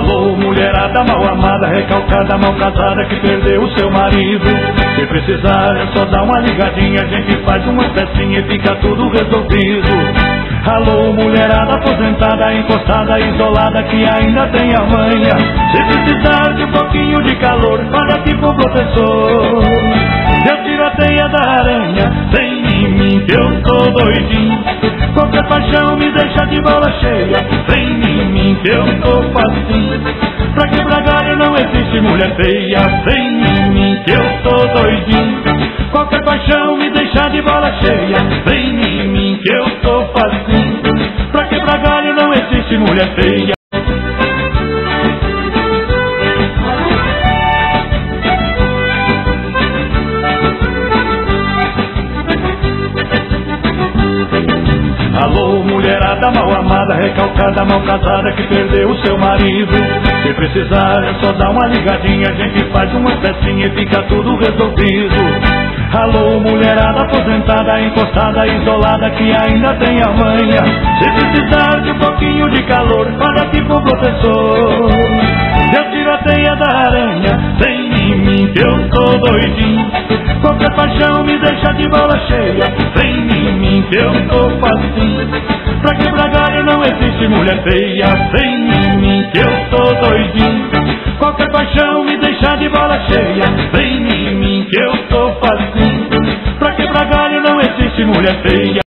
mulherada mal amada, recalcada, mal casada que perdeu o seu marido. Se precisar é só dar uma ligadinha, a gente faz uma festinha e fica tudo resolvido. Alô, mulherada aposentada, encostada, isolada, que ainda tem a manha. Se precisar de um pouquinho de calor, para tipo professor. Eu tiro a teia da aranha, vem em mim que eu tô doidinho. Qualquer paixão me deixa de bola cheia, vem que eu tô facinho. Pra quebrar galho não existe mulher feia, vem em mim que eu tô doidinho. Qualquer paixão me deixa de bola cheia, vem em mim que eu tô facinho. Pra quebrar galho não existe mulher feia. Mal amada, recalcada, mal casada que perdeu o seu marido. Se precisar é só dar uma ligadinha, a gente faz uma festinha e fica tudo resolvido. Alô, mulherada aposentada, encostada, isolada que ainda tem a manha. Se precisar de um pouquinho de calor, olha aqui pro professor. Eu tiro a teia da aranha, vem em mim que eu tô doidinho. Qualquer paixão me deixa de bola cheia, vem em mim que eu tô facinho. Pra quebrar galho não existe mulher feia, vem em mim que eu tô doidinho. Qualquer paixão me deixa de bola cheia, vem em mim que eu tô facinho. Pra quebrar galho não existe mulher feia.